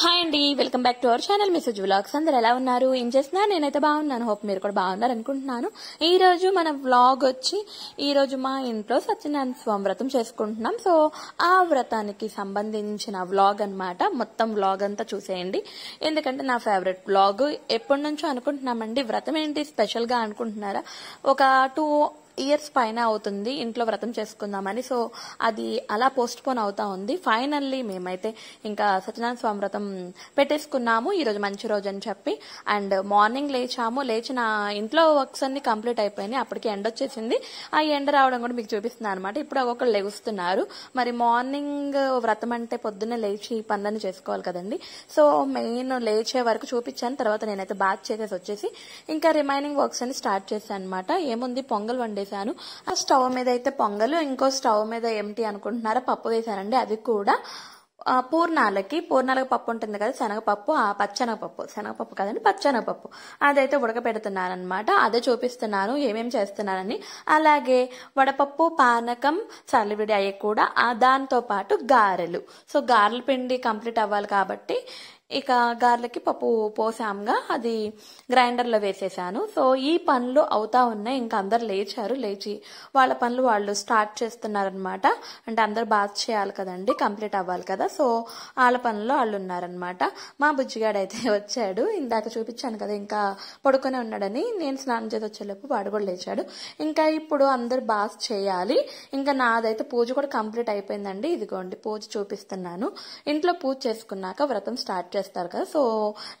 Hi అండి welcome back to our channel. Message vlogs అందరు ఎలా ఉన్నారు? ఏం చేస్తున్నారు? నేనైతే బాగున్నాను. హోప్ మీరు కూడా బాగున్నారు అనుకుంటున్నాను. ఈ రోజు మన వ్లాగ్ వచ్చి ఈ రోజు మా ఇంట్లో సత్యనారాయణ స్వామి వ్రతం చేసుకుంటున్నాం. సో ఆ వ్రతానికి సంబంధించిన వ్లాగ్ అన్నమాట. మొత్తం వ్లాగ్ అంతా చూసేయండి. ఎందుకంటే నా ఫేవరెట్ వ్లాగ్. ఎప్పటి నుంచో అనుకుంటున్నామండి. వ్రతం ఏంటి? స్పెషల్గా అనుకుంటున్నారా? ఒక టూ ఇయర్స్ పైన అవుతుంది ఇంట్లో వ్రతం చేసుకుందామని. సో అది అలా పోస్ట్ పోన్ అవుతా ఉంది. ఫైనల్లీ మేమైతే ఇంకా సత్యనారాయణ స్వామి వ్రతం పెట్టేసుకున్నాము. ఈ రోజు మంచి రోజు అని చెప్పి. అండ్ మార్నింగ్ లేచాము. లేచిన ఇంట్లో వర్క్స్ అన్ని కంప్లీట్ అయిపోయినాయి. అప్పటికి ఎండ వచ్చేసింది. ఆ ఎండ రావడం కూడా మీకు చూపిస్తున్నాను అనమాట ఇప్పుడు ఒక్కొక్కరు లెగుస్తున్నారు. మరి మార్నింగ్ వ్రతం అంటే పొద్దున్నే లేచి ఈ పనులన్నీ చేసుకోవాలి కదండి. సో మెయిన్ లేచే వరకు చూపించాను. తర్వాత నేనైతే బాత్ చేసేసి వచ్చేసి ఇంకా రిమైనింగ్ వర్క్స్ అని స్టార్ట్ చేశాను అనమాట ఏముంది? పొంగల్ వండేసాను ఆ స్టవ్ మీద అయితే పొంగలు ఇంకో స్టవ్ మీద ఏమిటి అనుకుంటున్నారా? పప్పు వేశానండి. అది కూడా పూర్ణాలకి. పూర్ణాలకు పప్పు ఉంటుంది కదా శనగపప్పు ఆ పచ్చనగపప్పు. శనగపప్పు కదండి పచ్చనగపప్పు. అదైతే ఉడకపెడుతున్నాను అనమాట అదే చూపిస్తున్నాను ఏమేమి చేస్తున్నానని. అలాగే వడపప్పు పానకం చలివిడి అయ్యి కూడా దాంతో పాటు గారెలు. సో గారెల పిండి కంప్లీట్ అవ్వాలి కాబట్టి ఇక గార్లకి పప్పు పోసాంగా అది గ్రైండర్లో వేసేసాను. సో ఈ పనులు అవుతా ఉన్నాయి. ఇంకా అందరు లేచారు. లేచి వాళ్ళ పనులు వాళ్ళు స్టార్ట్ చేస్తున్నారనమాట అంటే అందరు బాత్ చేయాలి కదండి కంప్లీట్ అవ్వాలి కదా. సో వాళ్ళ పనుల్లో వాళ్ళు ఉన్నారనమాట మా బుజ్జిగాడైతే వచ్చాడు. ఇందాక చూపించాను కదా ఇంకా పడుకునే ఉన్నాడని. నేను స్నానం చేసి వచ్చేలోపు వాడు కూడా లేచాడు. ఇంకా ఇప్పుడు అందరు బాత్ చేయాలి. ఇంకా నాదైతే పూజ కూడా కంప్లీట్ అయిపోయిందండి. ఇదిగోండి పూజ చూపిస్తున్నాను. ఇంట్లో పూజ చేసుకున్నాక వ్రతం స్టార్ట్ చేస్తారు కదా. సో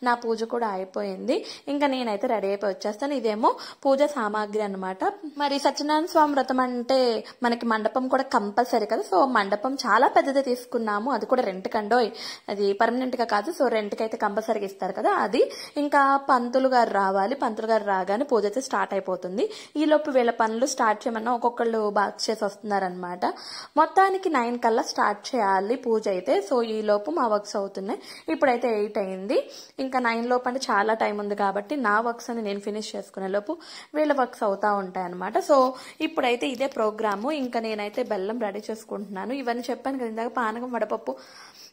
నా పూజ కూడా అయిపోయింది. ఇంకా నేనైతే రెడీ అయిపోయి వచ్చేస్తాను. ఇదేమో పూజ సామాగ్రి అన్నమాట. మరి సత్యనారాయణ స్వామి వ్రతం అంటే మనకి మండపం కూడా కంపల్సరీ కదా. సో మండపం చాలా పెద్దది తీసుకున్నాము. అది కూడా రెంట్ కండోయ్ అది పర్మనెంట్గా కాదు. సో రెంట్కి అయితే కంపల్సరీగా ఇస్తారు కదా. అది ఇంకా పంతులు గారు రావాలి. పంతులు గారు రాగానే పూజ అయితే స్టార్ట్ అయిపోతుంది. ఈ లోపు వీళ్ళ పనులు స్టార్ట్ చేయమన్నా ఒక్కొక్కళ్ళు బాక్స్ చేసి వస్తున్నారనమాట మొత్తానికి నైన్ కల్లా స్టార్ట్ చేయాలి పూజ అయితే. సో ఈ లోపు మా వర్క్స్ అవుతున్నాయి. ఇప్పుడైతే ఎయిట్ అయింది. ఇంకా నైన్ లోపు అంటే చాలా టైం ఉంది కాబట్టి నా వర్క్స్ అని నేను ఫినిష్ చేసుకునే లోపు వీళ్ళ వర్క్స్ అవుతా ఉంటాయి అనమాట సో ఇప్పుడైతే ఇదే ప్రోగ్రాము. ఇంకా నేనైతే బెల్లం రెడీ చేసుకుంటున్నాను. ఇవన్నీ చెప్పాను కదా ఇందాక పానకం వడపప్పు.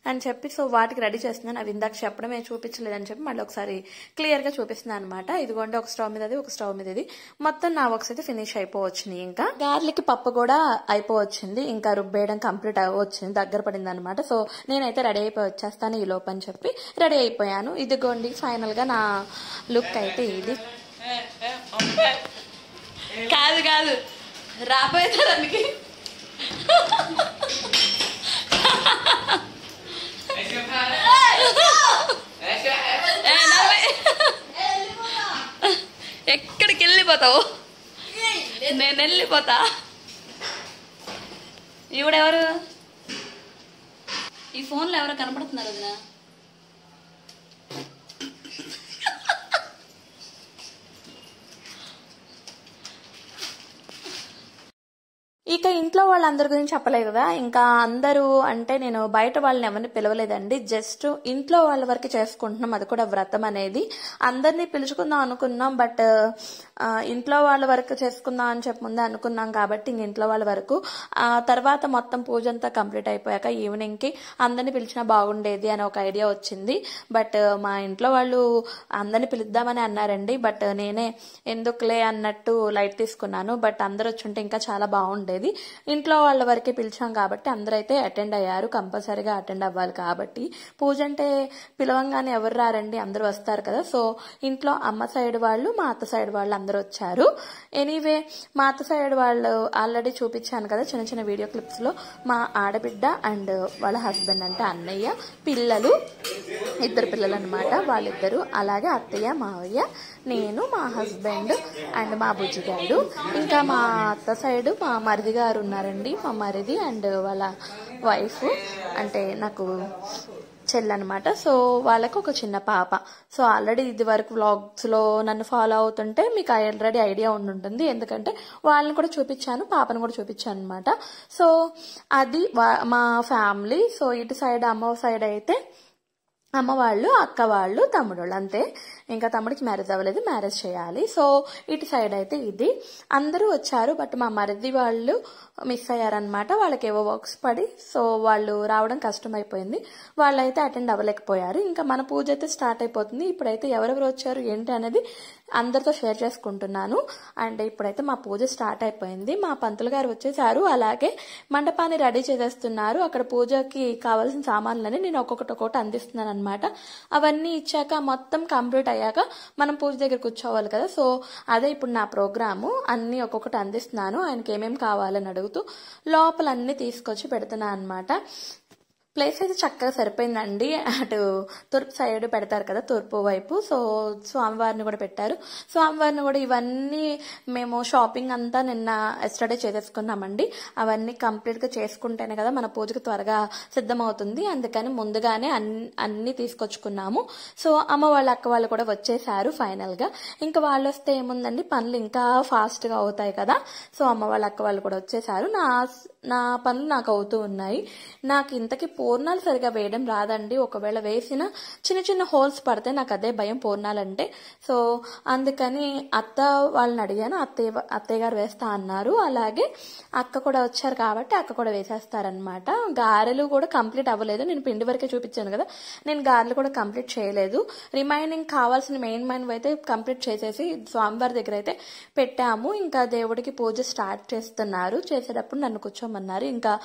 అని చెప్పి సో వాటికి రెడీ చేస్తున్నాను. అవి ఇందాక చెప్పడమే చూపించలేదని చెప్పి మళ్ళీ ఒకసారి క్లియర్గా చూపిస్తున్నాను అనమాట ఇదిగోండి ఒక స్టవ్ మీద అది ఒక స్టవ్ మీద ఇది మొత్తం నా వర్క్స్ అయితే ఫినిష్ అయిపోవచ్చినాయి ఇంకా. గార్లిక్ పప్పు కూడా అయిపోవచ్చింది. ఇంకా రుబ్బేయడం కంప్లీట్ వచ్చింది దగ్గర పడింది అనమాట సో నేనైతే రెడీ అయిపోయి వచ్చేస్తాను ఈ లోపని చెప్పి రెడీ అయిపోయాను. ఇదిగోండి ఫైనల్గా నా లుక్ అయితే ఇది. కాదు కాదు. రాబోయే తరానికి ఏ, నవ్వే. ఎక్కడికి వెళ్ళిపోతావు? నేను వెళ్ళిపోతా. ఈవిడెవరు ఈ ఫోన్లో ఎవరో కనపడుతున్నారు వదినా. ఇక ఇంట్లో వాళ్ళందరి గురించి చెప్పలేదు కదా. ఇంకా అందరూ అంటే నేను బయట వాళ్ళని ఎవరిని పిలవలేదండి. జస్ట్ ఇంట్లో వాళ్ళ వరకు చేసుకుంటున్నాం. అది కూడా వ్రతం అనేది. అందరినీ పిలుచుకుందాం అనుకున్నాం. బట్ ఇంట్లో వాళ్ళ వరకు చేసుకుందాం అని చెప్పి ముందే అనుకున్నాం కాబట్టి ఇంక ఇంట్లో వాళ్ళ వరకు. ఆ తర్వాత మొత్తం పూజ అంతా కంప్లీట్ అయిపోయాక ఈవినింగ్కి అందరిని పిలిచినా బాగుండేది అని ఒక ఐడియా వచ్చింది. బట్ మా ఇంట్లో వాళ్ళు అందరిని పిలుద్దామని అన్నారండి. బట్ నేనే ఎందుకులే అన్నట్టు లైట్ తీసుకున్నాను. బట్ అందరు వచ్చుంటే ఇంకా చాలా బాగుండేది. ఇంట్లో వాళ్ళ వరకే పిలిచాం కాబట్టి అందరూ అయితే అటెండ్ అయ్యారు. కంపల్సరీగా అటెండ్ అవ్వాలి కాబట్టి. పూజ అంటే పిలవంగానే ఎవరు రారండి? అందరూ వస్తారు కదా. సో ఇంట్లో అమ్మ సైడ్ వాళ్ళు మా అత్త సైడ్ వాళ్ళు అందరూ వచ్చారు. ఎనీవే మా అత్త సైడ్ వాళ్ళు ఆల్రెడీ చూపించాను కదా చిన్న చిన్న వీడియో క్లిప్స్లో. మా ఆడబిడ్డ అండ్ వాళ్ళ హస్బెండ్ అంటే అన్నయ్య పిల్లలు ఇద్దరు పిల్లలు అనమాట వాళ్ళిద్దరు అలాగే అత్తయ్య మావయ్య నేను మా హస్బెండ్ అండ్ మా బుజ్జిగాడు. ఇంకా మా అత్త సైడ్ మా మరిది గారు ఉన్నారండి మా మరిది అండ్ వాళ్ళ వైఫ్ అంటే నాకు చెల్లనమాట. సో వాళ్ళకు ఒక చిన్న పాప. సో ఆల్రెడీ ఇది వరకు వ్లాగ్స్లో నన్ను ఫాలో అవుతుంటే మీకు ఆల్రెడీ ఐడియా ఉండుంటుంది. ఎందుకంటే వాళ్ళని కూడా చూపించాను పాపను కూడా చూపించాను అనమాట సో అది వా- మా ఫ్యామిలీ సో ఇటు సైడ్ అమ్మ సైడ్ అయితే అమ్మ వాళ్ళు అక్క వాళ్ళు తమ్ముడు వాళ్ళు అంతే. ఇంకా తమ్ముడికి మ్యారేజ్ అవ్వలేదు మ్యారేజ్ చేయాలి. సో ఇటు సైడ్ అయితే ఇది. అందరూ వచ్చారు బట్ మా మరిది వాళ్ళు మిస్ అయ్యారనమాట వాళ్ళకి ఏవో వర్క్స్ పడి సో వాళ్ళు రావడం కష్టమైపోయింది. వాళ్ళైతే అటెండ్ అవ్వలేకపోయారు. ఇంకా మన పూజ అయితే స్టార్ట్ అయిపోతుంది. ఇప్పుడైతే ఎవరెవరు వచ్చారు ఏంటి అనేది అందరితో షేర్ చేసుకుంటున్నాను. అండ్ ఇప్పుడైతే మా పూజ స్టార్ట్ అయిపోయింది. మా పంతులు గారు వచ్చేసారు. అలాగే మండపాన్ని రెడీ చేసేస్తున్నారు. అక్కడ పూజకి కావాల్సిన సామాన్లని నేను ఒక్కొక్కటి ఒక్కొక్కటి అందిస్తున్నాను అనమాట అవన్నీ ఇచ్చాక మొత్తం కంప్లీట్ అయ్యాక మనం పూజ దగ్గర కూర్చోవాలి కదా. సో అదే ఇప్పుడు నా ప్రోగ్రాము. అన్ని ఒక్కొక్కటి అందిస్తున్నాను. ఆయనకి ఏమేమి కావాలని అడుగుతూ లోపల అన్ని తీసుకొచ్చి పెడుతున్నాను అనమాట ప్లేస్ అయితే చక్కగా సరిపోయిందండి. అటు తూర్పు సైడ్ పెడతారు కదా తూర్పు వైపు. సో స్వామివారిని కూడా పెట్టారు. స్వామివారిని కూడా ఇవన్నీ మేము షాపింగ్ అంతా నిన్న ఎస్టర్డే చేసేసుకున్నామండి. అవన్నీ కంప్లీట్గా చేసుకుంటేనే కదా మన పూజకు త్వరగా సిద్ధమవుతుంది. అందుకని ముందుగానే అన్ని అన్నీ తీసుకొచ్చుకున్నాము. సో అమ్మ వాళ్ళ అక్క వాళ్ళు కూడా వచ్చేసారు ఫైనల్గా. ఇంకా వాళ్ళు వస్తే ఏముందండి? పనులు ఇంకా ఫాస్ట్గా అవుతాయి కదా. సో అమ్మ వాళ్ళ అక్క వాళ్ళు కూడా వచ్చేసారు. నా నా పనులు నాకు అవుతూ ఉన్నాయి. నాకు ఇంతకీ పూర్ణాలు సరిగా వేయడం రాదండి. ఒకవేళ వేసిన చిన్న చిన్న హోల్స్ పడితే నాకు అదే భయం పూర్ణాలంటే. సో అందుకని అత్త వాళ్ళని అడిగాను. అత్తయ్య అత్తయ్య గారు వేస్తా అన్నారు. అలాగే అక్క కూడా వచ్చారు కాబట్టి అక్క కూడా వేసేస్తారనమాట గారెలు కూడా కంప్లీట్ అవ్వలేదు. నేను పిండి వరకే చూపించాను కదా. నేను గారెలు కూడా కంప్లీట్ చేయలేదు. రిమైనింగ్ కావాల్సిన మెయిన్ మైన్ అయితే కంప్లీట్ చేసేసి స్వామివారి దగ్గర అయితే పెట్టాము. ఇంకా దేవుడికి పూజ స్టార్ట్ చేస్తున్నారు. చేసేటప్పుడు నన్ను కూర్చోమన్నారు. ఇంకా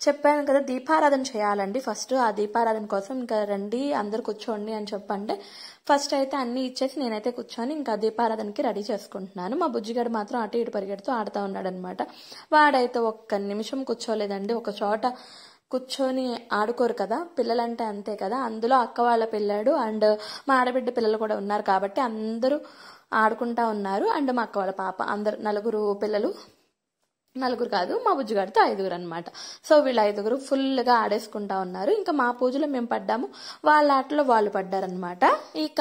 చెప్పాను కదా దీపారాధన చేయాలండి ఫస్ట్. ఆ దీపారాధన కోసం ఇంకా రండి అందరు కూర్చోండి అని చెప్పంటే ఫస్ట్ అయితే అన్ని ఇచ్చేసి నేనైతే కూర్చొని ఇంకా దీపారాధనకి రెడీ చేసుకుంటున్నాను. మా బుజ్జిగాడు మాత్రం అటు ఇటు పరిగెడుతూ ఆడుతూ ఉన్నాడు అనమాట వాడైతే ఒక్క నిమిషం కూర్చోలేదండి. ఒక చోట కూర్చొని ఆడుకోరు కదా పిల్లలంటే అంతే కదా. అందులో అక్క వాళ్ళ పిల్లాడు అండ్ మా ఆడబిడ్డ పిల్లలు కూడా ఉన్నారు కాబట్టి అందరూ ఆడుకుంటా ఉన్నారు. అండ్ మా అక్క వాళ్ళ పాప అందరు నలుగురు పిల్లలు నలుగురు కాదు మా బుజ్జిగాడితో ఐదుగురు అనమాట సో వీళ్ళు ఐదుగురు ఫుల్గా ఆడేసుకుంటా ఉన్నారు. ఇంకా మా పూజలో మేము పడ్డాము. వాళ్ళ ఆటలో వాళ్ళు పడ్డారనమాట ఇక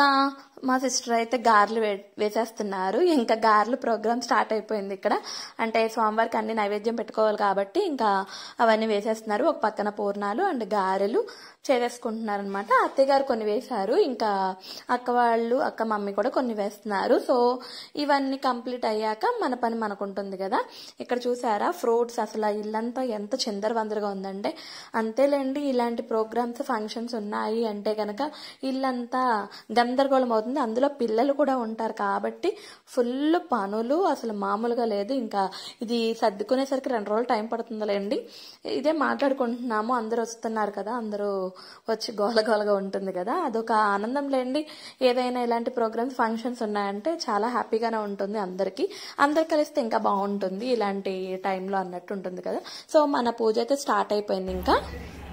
మా సిస్టర్ అయితే గారెలు వే వేసేస్తున్నారు. ఇంకా గారెలు ప్రోగ్రామ్ స్టార్ట్ అయిపోయింది ఇక్కడ. అంటే స్వామివారికి అన్ని నైవేద్యం పెట్టుకోవాలి కాబట్టి ఇంకా అవన్నీ వేసేస్తున్నారు. ఒక పక్కన పూర్ణాలు అండ్ గారెలు చేసేసుకుంటున్నారు అనమాట అత్తయ్య గారు కొన్ని వేశారు. ఇంకా అక్క వాళ్ళు అక్క మమ్మీ కూడా కొన్ని వేస్తున్నారు. సో ఇవన్నీ కంప్లీట్ అయ్యాక మన పని మనకు ఉంటుంది కదా. ఇక్కడ చూసారా ఫ్రూట్స్ అసలు ఇల్లంతా ఎంత చిందరవందరగా ఉందంటే అంతేలేండి ఇలాంటి ప్రోగ్రామ్స్ ఫంక్షన్స్ ఉన్నాయి అంటే కనుక ఇల్లంతా గందరగోళం అవుతుంది. అందులో పిల్లలు కూడా ఉంటారు కాబట్టి ఫుల్ పనులు అసలు మామూలుగా లేదు. ఇంకా ఇది సర్దుకునేసరికి రెండు రోజులు టైం పడుతుందిలేండి. ఇదే మాట్లాడుకుంటున్నాము. అందరూ వస్తున్నారు కదా. అందరూ వచ్చి గోలగోలగా ఉంటుంది కదా. అదొక ఆనందం లేండి. ఏదైనా ఇలాంటి ప్రోగ్రామ్స్ ఫంక్షన్స్ ఉన్నాయంటే చాలా హ్యాపీగానే ఉంటుంది అందరికీ. అందరు కలిస్తే ఇంకా బాగుంటుంది. ఇలాంటి టైంలో అన్నట్టు ఉంటుంది కదా. సో మన పూజ అయితే స్టార్ట్ అయిపోయింది ఇంకా.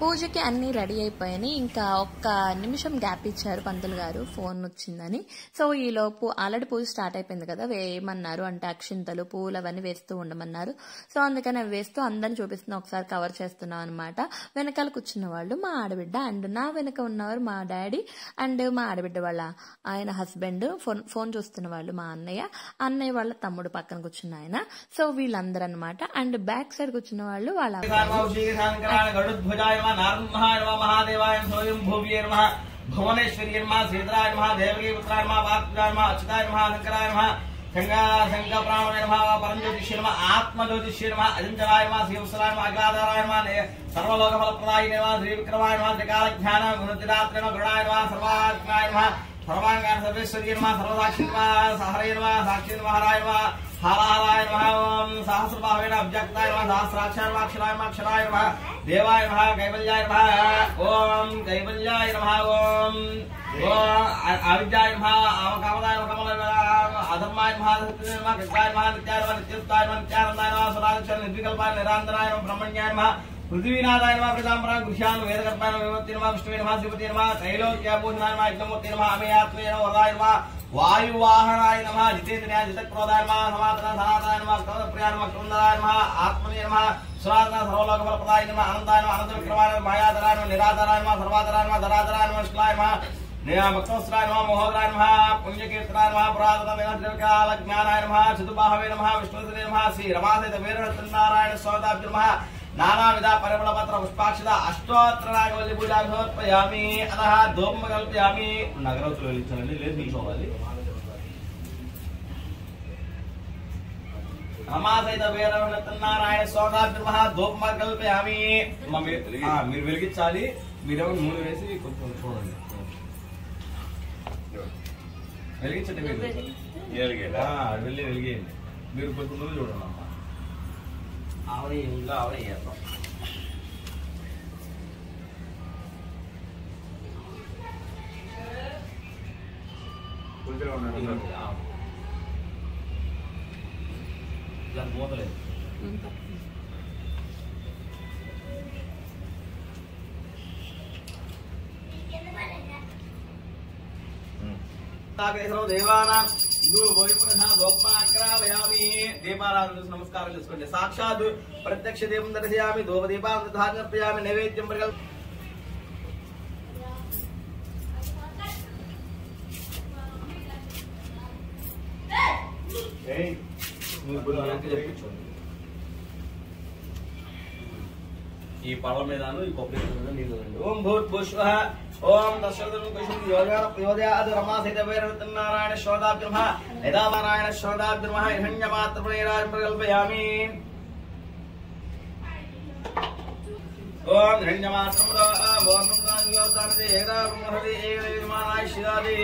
పూజకి అన్నీ రెడీ అయిపోయాయి ఇంకా ఒక్క నిమిషం గ్యాప్ ఇచ్చారు పంతులు గారు ఫోన్ వచ్చిందని. సో ఈలోపు ఆల్రెడీ పూజ స్టార్ట్ అయిపోయింది కదా వేయమన్నారు. అంటే అక్షింతలు పూలు అవన్నీ వేస్తూ ఉండమన్నారు. సో అందుకని అవి వేస్తూ అందరిని చూపిస్తున్నా ఒకసారి కవర్ చేస్తున్నాం అనమాట వెనకాల కూర్చున్న వాళ్ళు మా ఆడబిడ్డ అండ్ నా వెనక ఉన్నవారు మా డాడీ అండ్ మా ఆడబిడ్డ వాళ్ళ ఆయన హస్బెండ్ ఫోన్ ఫోన్ చూస్తున్న వాళ్ళు మా అన్నయ్య అన్నయ్య వాళ్ళ తమ్ముడు పక్కన కూర్చున్న ఆయన. సో వీళ్ళందరూ అనమాట అండ్ బ్యాక్ సైడ్ కూర్చున్న వాళ్ళు వాళ్ళ గరుడ్భుజాయ నమ నారసింహాయ నమ మహాదేవాయ సోయం భూవ్యే నమ భువనేశ్వర్య నమ సీతరాయ నమ దేవకీ పుత్రాయ నమ వాత్పుజాయ నమ అచ్యుతాయ నమ శంకరాయ నమ శంగా శంక ప్రాణాయ నమ పరంజ్యోతిష్య నమ ఆత్మజ్యోతిష్య నమ అజంచరాయ నమ శ్రీవత్సరాయ నమ అగ్రాధారాయ నమ సర్వలోక ఫలప్రదాయ నమ శ్రీ విక్రమాయ నమ త్రికాల జ్ఞాన గుణతిరాత్ర నమ గుణాయ నమ సర్వాత్మాయ నమ సర్వాంగాన సర్వేశ్వర్య నమ సర్వసాక్షి నమ సహరయ నమ సాక్షి నమ హరాయ నమ హారాయ నమ ఓం సహస్రభావేన అభ్యక్తాయ నమ సహస్రాక్షాయ నమ అక్షరాయ నమ అక్షరాయ నమ దేవాయ నమ కైవల్యాయ నమ ఓం కైవల్యాయ నమ ఓం ఓం అవిద్యాయ నమ కామదాయ నమ కమలాయ నమ అధర్మాయ నమ సత్యాయ నమ కృష్ణాయ నమ నిత్యాయ నమ నిత్యుత్తాయ నమ నిత్యానందాయ నమ సదాక్షర నిర్వికల్పాయ నిరాంతరాయ నమ బ్రహ్మణ్యాయ నమ పృథ్వీనాథాయ నమ ప్రజాంబర గృహ్యాన్ వేదకర్పాయ నమ విమత్తి నమ విష్ణువే నమ శ్రీపతి నమ త్రైలోక్యాభూషణాయ నమ యజ్ఞమూర్తి నమ అమయాత్మే నమ వరదాయ నమ వాయువాహనాయ నమ జితేంద్రియాయ జితక్రోధాయ నమ సనాతన సనాతనాయ నమ క్రోధప్రియాయ నమ కృందరాయ నమ ఆత్మనే నమ సురాతన సర్వలోక ఫలప్రదాయ నమ అనంతాయ నమ అనంత విక్రమాయ నమ మాయాధరాయ నమ నిరాధరాయ నమ సర్వాధరాయ నమ ధరాధరాయ నమ శుక్లాయ నమ భక్తోత్సరాయ నమ మహోదరాయ నమ పుణ్యకీర్తనాయ నమ పురాతన కాల జ్ఞానాయ నమ చతుబాహవే నానావిధ పరిమళపత్ర పుష్పాక్షద అష్టోత్తర నాగవల్లి పూజా సమర్పయామి అతః ధూమ కల్పయామి నగరవతులు వెలిగించాలండి లేదు నిల్చోవాలి ధూమ కల్పయామి మా మీరు ఆ, మీరు వెలిగించాలి. మీరేమో నూనె వేసి కొంచెం చూడండి. వెలిగించండి మీరు. ఆ, వెళ్ళి వెలిగేయండి. మీరు కొంచెం నూనె చూడండి అమ్మా. ఆవిడ ఇంకా ఆవిడ చేస్తాం ఇలా మూతలేదు నాగేశ్వరరావు దేవానాం ఇందు వైపునః గోపాగ్రావయామి దీపారాధన నమస్కారం చేసుకోండి. సాక్షాత్ ప్రత్యక్ష దీపం దర్శయామి ధూప దీపాన్ని ధార్యర్పయామి నైవేద్యం ప్రగల్ ఈ పడవ మీద ఈ కొబ్బరి మీద నీళ్ళు రండి. ఓం భూత్ భూష్వ ఓం దశరథం కుశం యోదయాది రమాసిత వైరనారాయణ శోదాభ్రమ యదా నారాయణ శోదాభ్రమ హిరణ్యమాత్రమేరాజం ప్రకల్పయామి ఓం హిరణ్యమాత్రం ఓం రాజయోతానది ఏరాహరి ఏమానాయ శిరాది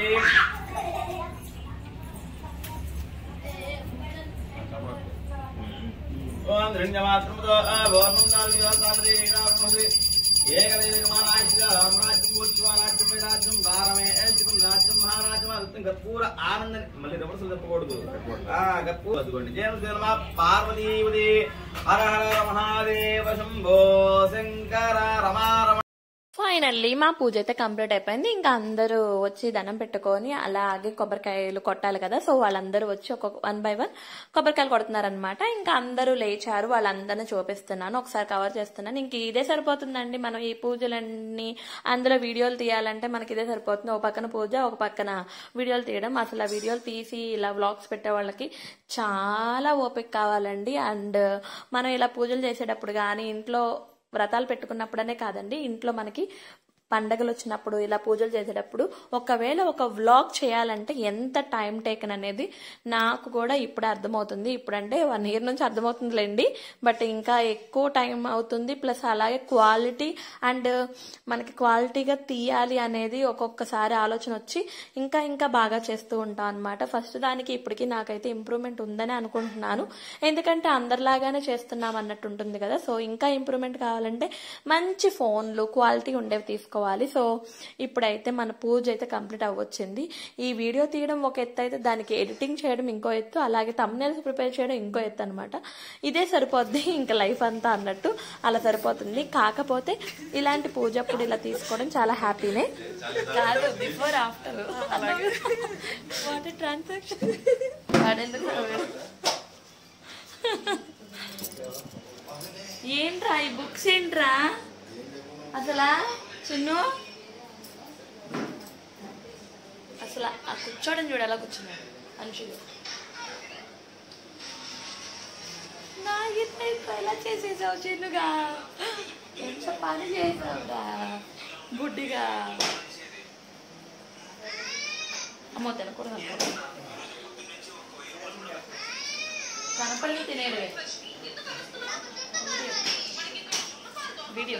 మహారాజ్యం అదుతం కర్పూర ఆనందని మళ్ళీ రివర్సల్ చెప్పకూడదు ఆ కర్పూర అదుకోండి జయం హర హర మహాదేవ శంభో శంకర రమారమ ఫైనల్లీ మా పూజ అయితే కంప్లీట్ అయిపోయింది. ఇంకా అందరూ వచ్చి దండం పెట్టుకొని అలాగే కొబ్బరికాయలు కొట్టాలి కదా. సో వాళ్ళందరూ వచ్చి ఒక వన్ బై వన్ కొబ్బరికాయలు కొడుతున్నారనమాట ఇంకా అందరూ లేచారు. వాళ్ళందరిని చూపిస్తున్నాను. ఒకసారి కవర్ చేస్తున్నాను. ఇంక ఇదే సరిపోతుందండి. మనం ఈ పూజలన్నీ అందులో వీడియోలు తీయాలంటే మనకి ఇదే సరిపోతుంది. ఒక పక్కన పూజ ఒక పక్కన వీడియోలు తీయడం. అసలు ఆ వీడియోలు తీసి ఇలా వ్లాగ్స్ పెట్టే వాళ్ళకి చాలా ఓపిక కావాలండి. అండ్ మనం ఇలా పూజలు చేసేటప్పుడు కానీ ఇంట్లో వ్రతాలు పెట్టుకున్నప్పుడనే కాదండి. ఇంట్లో మనకి పండగలు వచ్చినప్పుడు ఇలా పూజలు చేసేటప్పుడు ఒకవేళ ఒక వ్లాగ్ చేయాలంటే ఎంత టైం టేకన్ అనేది నాకు కూడా ఇప్పుడు అర్థమవుతుంది. ఇప్పుడంటే వన్ ఇయర్ నుంచి అర్థమవుతుందిలేండి. బట్ ఇంకా ఎక్కువ టైం అవుతుంది. ప్లస్ అలాగే క్వాలిటీ అండ్ మనకి క్వాలిటీగా తీయాలి అనేది ఒక్కొక్కసారి ఆలోచన వచ్చి ఇంకా ఇంకా బాగా చేస్తూ ఉంటాం అనమాట ఫస్ట్ దానికి ఇప్పటికి నాకైతే ఇంప్రూవ్మెంట్ ఉందని అనుకుంటున్నాను. ఎందుకంటే అందరిలాగానే చేస్తున్నాం అన్నట్టు ఉంటుంది కదా. సో ఇంకా ఇంప్రూవ్మెంట్ కావాలంటే మంచి ఫోన్లు క్వాలిటీ ఉండేవి తీసుకోవాలి సో ఇప్పుడైతే మన పూజ అయితే కంప్లీట్ అవ్వచ్చింది. ఈ వీడియో తీయడం ఒక ఎత్తు అయితే దానికి ఎడిటింగ్ చేయడం ఇంకో ఎత్తు అలాగే తమ్నేల్స్ ప్రిపేర్ చేయడం ఇంకో ఎత్తు అనమాట ఇదే సరిపోద్ది ఇంకా లైఫ్ అంతా అన్నట్టు అలా సరిపోతుంది. కాకపోతే ఇలాంటి పూజ అప్పుడు ఇలా తీసుకోవడం చాలా హ్యాపీనే. కాదు బిఫోర్ ఆఫ్టర్ వాట్ ట్రాన్సాక్షన్ ఏంట్రా ఈ బుక్స్ ఏంట్రా? అసలా? చిన్ను అసలు ఆ కూర్చోవడం చూడు ఎలా కూర్చున్నాడు అంశులు నా ఇట్లా ఎలా చేసేసావు చిన్నుగా? ఎంత పని చేసావుగా బుడ్డిగా. అమ్మో తినకూడదు అనుకో. కనపల్లి తినేయడమే. వీడియో.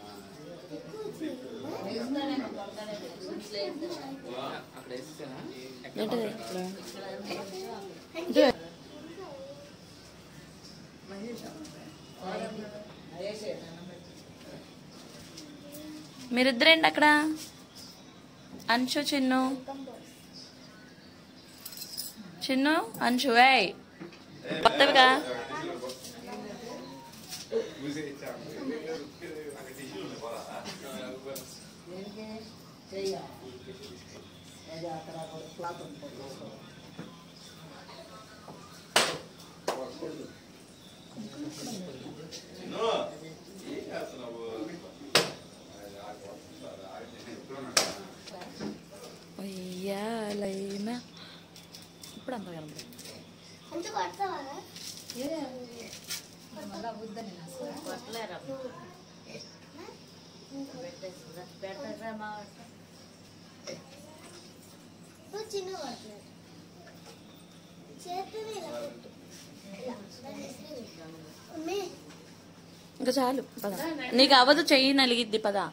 మీరిద్దరేంటి అక్కడ? అంచు చిన్ను. చిన్ను అంచు ఏయ్. కొత్తవిగా? చిన్ను, ఏం చేస్తున్నావు? ఉయ్యాలైనా ఇప్పుడు అంత కనబడదు అంత కొడతావా నువ్వు చిన్న కొడలేదు చేతిని ఇలా పెట్టు ఇలా మమ్మీ ఇంకా చాలు పద. నీకు అవ్వదు చెయ్యి నలిగిద్ది పదా.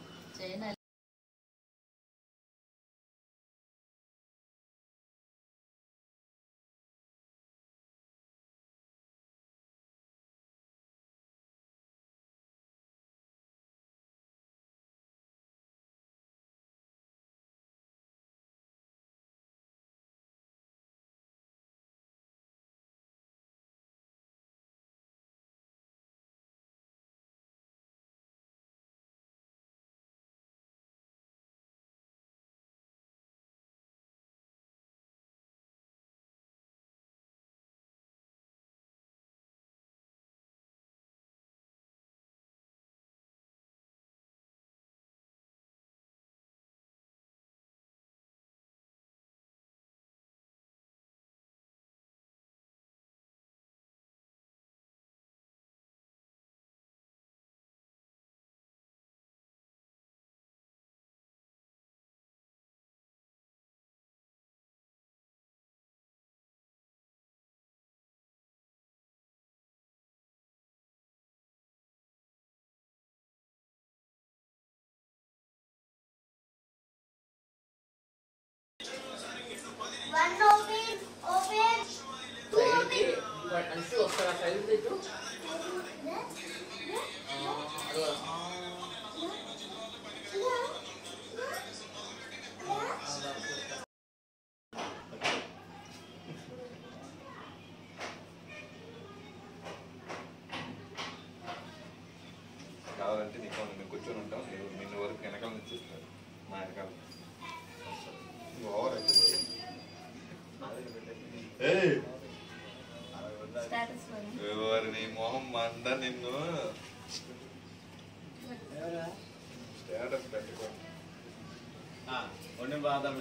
పుణ్యం పాదం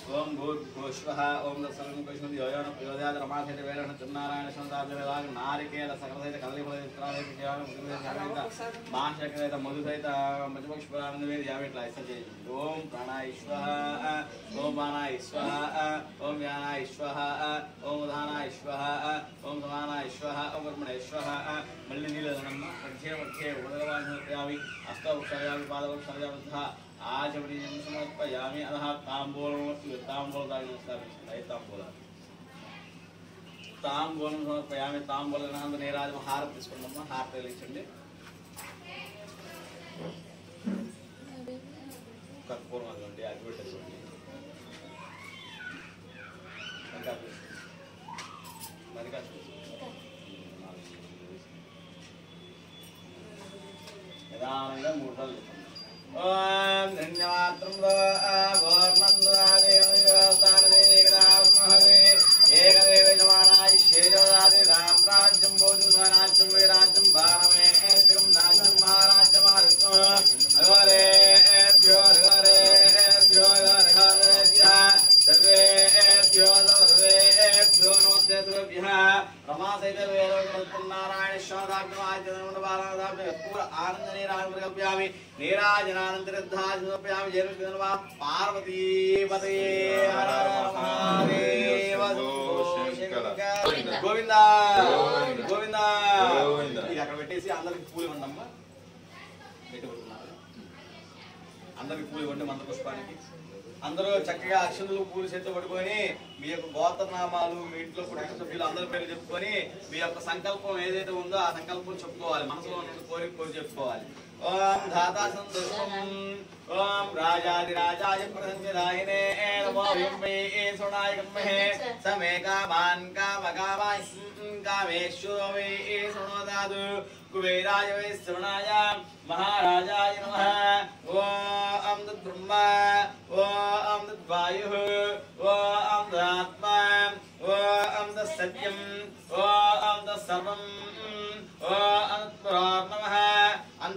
ओम भूत भूष्वः, ओम दत्सर्वं कुष्मति योयो न प्रयोदयात् रमासेति वेरण चन्नारायण संसारजवेदाग नारिकेल सकलसहित कदलीफलसहित केवलं मुदिसहित महाशकरहित मधुसहित मजमक्षपुरानंद वेद यावेट्ला इससे ओम प्राणाय स्वः ओम प्राणाय स्वः ओम ज्ञानाय स्वः ओम उदानाय ओम समानाय ओम कर्मणे ओम मल्लिनीलधनम ओम मध्ये उदरवान् प्रयावि अस्तवक्षयावि पादवक्षयावि ఆచమనీయం సమర్పయామి అధ తాంబూలం తాంబూలం తాగి నమస్కారం తాంబూలం తాంబూలం సమర్పయామి తాంబూలం నీరాజమ హారం తీసుకున్నామా హారం వెలిగించండి కర్పూరం అదిగోండి అది పెట్టేసుకోండి మరి కాదు నిదానంగా మూడు రోజులు చెప్పండి धन्यवात्रं హర మహాదేవ గోవింద. గోవింద. ఇది అక్కడ పెట్టేసి అందరికి పూలు పడుతున్నారు అందరికి పూలు ఇవ్వండి మంత్ర పుష్పానికి అందరూ చక్కగా అక్షంతులు పూలు చేతితో పట్టుకొని మీ యొక్క గోత్రనామాలు మీ ఇంట్లో కుటుంబ సభ్యులు అందరి పేర్లు చెప్పుకొని మీ యొక్క సంకల్పం ఏదైతే ఉందో ఆ సంకల్పం చెప్పుకోవాలి. మనసులో ఉన్న కోరిక కోరి చెప్పుకోవాలి. ओम धाता संतुष्टम ओम राजाधिराजाय प्रसन्नदायिने नमो भीमे सुनाय गम्हे समे कामान कामकामाय कामेश्वरो वे सुनो दादु कुबेराय वे सुनाय महाराजाय नमः। ओम तद्ब्रह्म, ओम तद्वायुः, ओम तदात्मा, ओम तत्सत्यम, ओम तत्सर्वम, ओम तत्पुरा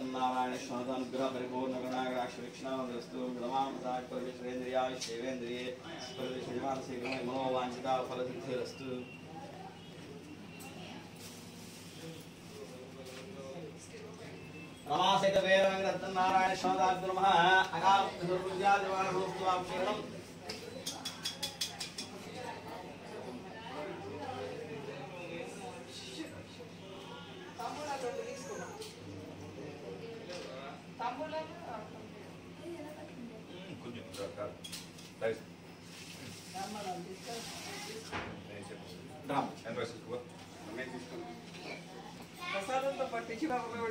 नारायण स्वानुग्रह परिपूर नगणागराक्षवीक्षणामस्तु नमामताय परमेश्वरेन्द्रियाय शैवेन्द्रिये परमेश्वरिमान शीघ्रमे मनोवाञ्छिता फलसिद्धिरस्तु रमासहित वेरङ्गरत्ननारायण स्वादाग्रमः अगाम दुर्विद्यादिवान रूपत्वां शरणम् రైస్. నేను చెప్తాను. ఎంత రైస్ తీసుకో? ప్రసాదంతో పట్టి శివాపడు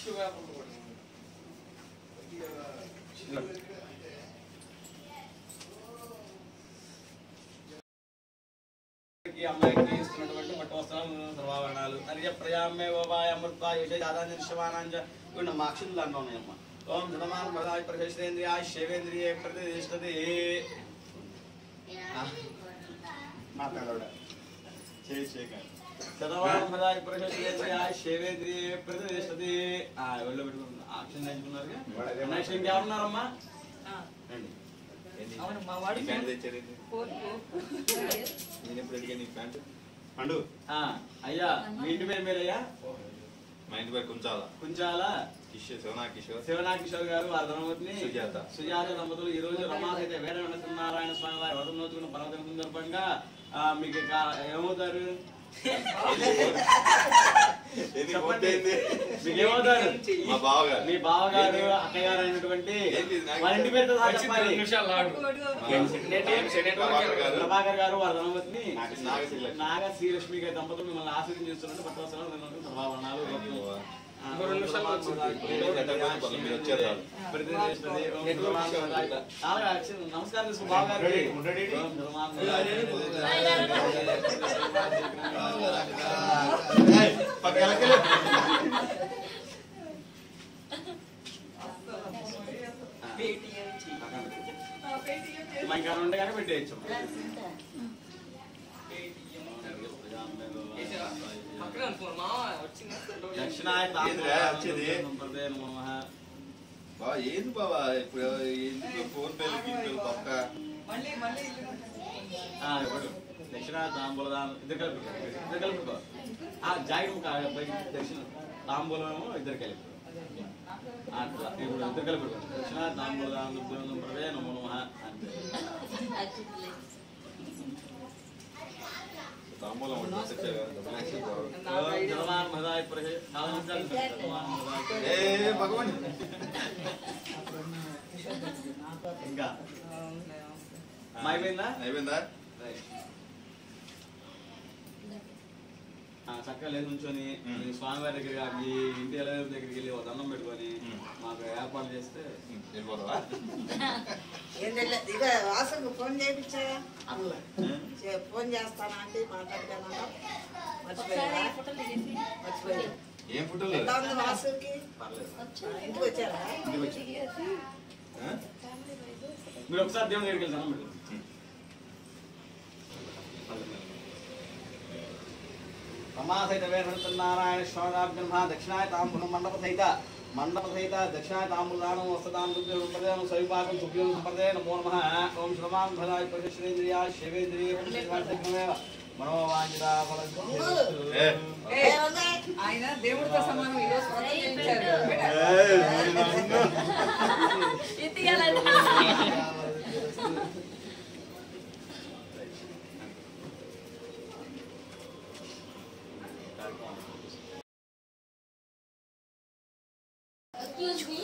శివాపడు ఈ అమ్మాయికి ఇస్తున్నటువంటి పట్టు వస్త్రాలు సర్వాభరణాలు హరియ ప్రయామే ఓవాయ అమృత యుజ జాదాంజ శివానాంజ ఇవి మా అక్షులు దాంట్లో ఉన్నాయమ్మ ఓం ధనమాన్ భదాయ ప్రశేషేంద్రియాయ శైవేంద్రియ ప్రతిష్టది మాట్లాడ చేయి చేయక చదవాన్ భదాయ ప్రశేషేంద్రియాయ శైవేంద్రియ ప్రతిష్టది ఆ ఒళ్ళు పెట్టుకున్నా అక్షం నేర్చుకున్నారు నెక్స్ట్ ఇంకెవరున్నారమ్మా రండి. ఏంది? అవును, మా వాడు ఈ ప్యాంట్ తెచ్చారు ఏంటి? కోరుకో నేను ఎప్పుడు అడిగాను ఈ ప్యాంట్? పండు. ఆ, అయ్యా మీ ఇంటి పేరు మీరయ్యా మా ఇంటి పేరు కుంచాల. కుంచాల? కిషోర్ శివనా కిషోర్. శివనాకిషోర్ గారు వారి ధర్మపత్ని సుజాత. సుజాత దంపతులు ఈ రోజు రమాసైతే వేద నారాయణ స్వామి వారి వ్రతం నోచుకున్న పర్వదిన సందర్భంగా ఆ, మీకు ఏమవుతారు? మా బావగారు. మీ బావగారు అక్కయ్య గారు అయినటువంటి వారి ఇంటి సహా చెప్పాలి. ప్రభాకర్ గారు. వారి ధర్మపత్ని నాగ- శ్రీలక్ష్మి గారి దంపతులు మిమ్మల్ని ఆశీర్వదించి చేస్తున్నట్టు పట్టవసరాలు అక్షరం. నమస్కారం చేసుకో బావగారికి. ఓం ధర్మాత్మకాయ. ఏయ్, పక్కకి వెళ్ళకు. మా ఇంకా ఉంటే కానీ పెట్టేయచ్చు. పక్కన అనుకోను మా వచ్చింది దక్షిణాయ ఏందిరా వచ్చేది? ప్రదే నమః. బావ ఏంది బావా? ఇప్పుడు ఎందుకు ఫోన్ గిన్నెలు పక్క మళ్ళీ మళ్ళీ ఇల్లు ఆ, ఇవ్వడు. దక్షిణ తాంబూలం ఇద్దరు కలుపుకో ఇద్దరు కలుపుకో ఆ జాకెట్ ముక్క పైకి దక్షిణ తాంబూలం ఇద్దరు కలిపి అట్లా ఇప్పుడు ఇద్దరు కలుపుకో దక్షిణ తాంబూలం ప్రదే నమో నమః. అంతే తాంబూలం ఒకటి తెచ్చారు కదా, యాక్షన్ బావ. ఓం జలమాన్ మహదాయ ప్రహే నమస్కారం జలమాన్ మహదాయ ఏ భగవాన్ ఇంకా అయిపోయిందా అయిపోయిందా ఆ, చక్కగా లేదు నుంచొని స్వామివారి దగ్గర మీ ఇంటి ఎలా దగ్గరికి వెళ్ళి ఒక దండం పెట్టుకొని. మాకు ఏర్పాటు చేస్తే ఇక వాసుకు ఫోన్ చేయించాయా ఫోన్ చేస్తానా అంటే మాట్లాడతానా మర్చిపోయా ఏం ఫోటోలు? వాసుకి? పర్లేదు ఇంటికి వచ్చారా? మీరు ఒకసారి దేవుని దగ్గరికి వెళ్ళి దండం పెట్టుకోండి రమా సహిత వేరునారాయణ స్వామి దక్షిణాయ తాంబూలం మండప సహిత మండప సహిత దక్షిణ తాంబూలానం వస్తదాం దుర్గం సంప్రదాయం సవిపాకం తుభ్యం సంప్రదాయ నమో నమ ఓం శ్రమాం భదాయ పరిశ్రేంద్రియ శివేంద్రియ మనోవాంఛిత ఏ. ఏ, ఆయన దేవుడితో సమానం ఈరోజు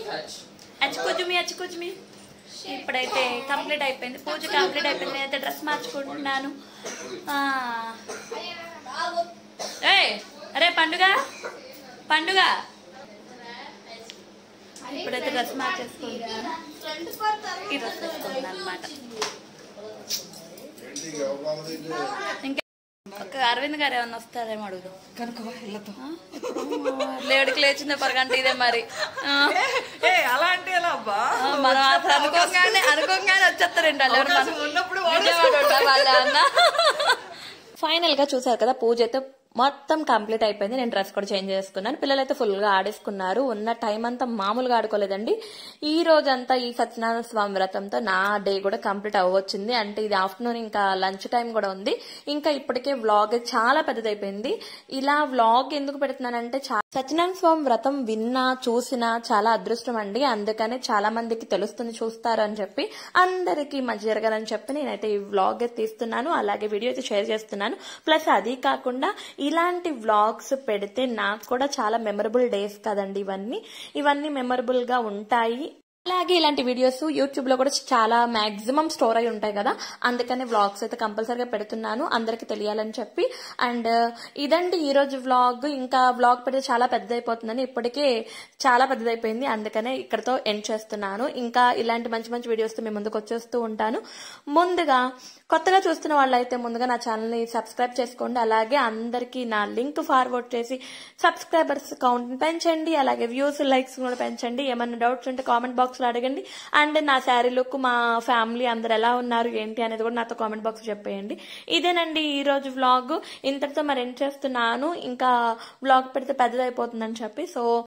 వ్రతం చేయించారు అచ్చుకొచ్చుమి అచ్చుకొచ్చుమి ఇప్పుడైతే కంప్లీట్ అయిపోయింది. పూజ కంప్లీట్ అయిపోయింది. నేనైతే డ్రెస్ మార్చుకుంటున్నాను. ఆ. ఏయ్ అరే పండుగ పండుగ. ఇప్పుడైతే డ్రెస్ మార్చేసుకుంటున్నాను. ఈ డ్రెస్ వేసుకుంటున్నాను అనమాట ఇంకా అరవింద్ గారు ఏమన్నా వస్తారేమో అడుగుదాం. లేడికి లేచిన పరగంట ఇదే మరి. ఆ. ఏ అలా అంటే ఎలా అబ్బా? ఆ, మనం అసలు అనుకోగానే అనుకోగానే వచ్చేస్తారండి వాళ్ళు అన్న. ఫైనల్గా చూసారు కదా పూజ అయితే మొత్తం కంప్లీట్ అయిపోయింది. నేను డ్రెస్ కూడా చేంజ్ చేసుకున్నాను. పిల్లలు అయితే ఫుల్గా ఆడేసుకున్నారు. ఉన్న టైం అంతా మామూలుగా ఆడుకోలేదండి. ఈ రోజంతా ఈ సత్యనారాయణ స్వామి వ్రతంతో నా డే కూడా కంప్లీట్ అవ్వచ్చింది. అంటే ఇది ఆఫ్టర్నూన్ ఇంకా లంచ్ టైం కూడా ఉంది. ఇంకా ఇప్పటికే వ్లాగ్ చాలా పెద్దదైపోయింది. ఇలా వ్లాగ్ ఎందుకు పెడుతున్నానంటే సత్యనారాయణ స్వామి వ్రతం విన్నా చూసినా చాలా అదృష్టం అండి. అందుకనే చాలా మందికి తెలుస్తుంది చూస్తారు అని చెప్పి అందరికీ మంచి జరగాలని చెప్పి నేనైతే ఈ వ్లాగ్ తీస్తున్నాను. అలాగే వీడియో అయితే షేర్ చేస్తున్నాను. ప్లస్ అది కాకుండా ఇలాంటి వ్లాగ్స్ పెడితే నాకు కూడా చాలా మెమరబుల్ డేస్ కదండి ఇవన్నీ. ఇవన్నీ మెమరబుల్గా ఉంటాయి. అలాగే ఇలాంటి వీడియోస్ యూట్యూబ్లో కూడా చాలా మాక్సిమం స్టోర్ అయి ఉంటాయి కదా. అందుకని వ్లాగ్స్ అయితే కంపల్సరీగా పెడుతున్నాను. అందరికి తెలియాలని చెప్పి. అండ్ ఇదండి ఈ రోజు వ్లాగ్. ఇంకా వ్లాగ్ పెడితే చాలా పెద్దదైపోతుందని ఇప్పటికే చాలా పెద్దదైపోయింది. అందుకనే ఇక్కడతో ఎండ్ చేస్తున్నాను. ఇంకా ఇలాంటి మంచి మంచి వీడియోస్ మేము మీ ముందుకు వచ్చేస్తూ ఉంటాను. ముందుగా కొత్తగా చూస్తున్న వాళ్ళైతే ముందుగా నా ఛానల్ని సబ్స్క్రైబ్ చేసుకోండి. అలాగే అందరికీ నా లింక్ ఫార్వర్డ్ చేసి సబ్స్క్రైబర్స్ కౌంట్ పెంచండి. అలాగే వ్యూస్ లైక్స్ కూడా పెంచండి. ఏమైనా డౌట్స్ ఉంటే కామెంట్ బాక్స్ లో అడగండి. అండ్ నా శారీ లుక్ మా ఫ్యామిలీ అందరు ఎలా ఉన్నారు ఏంటి అనేది కూడా నాతో కామెంట్ బాక్స్ చెప్పేయండి. ఇదేనండి ఈ రోజు వ్లాగ్. ఇంతటితో మరి ఏం చేస్తున్నాను. ఇంకా వ్లాగ్ పెడితే పెద్దదైపోతుందని చెప్పి సో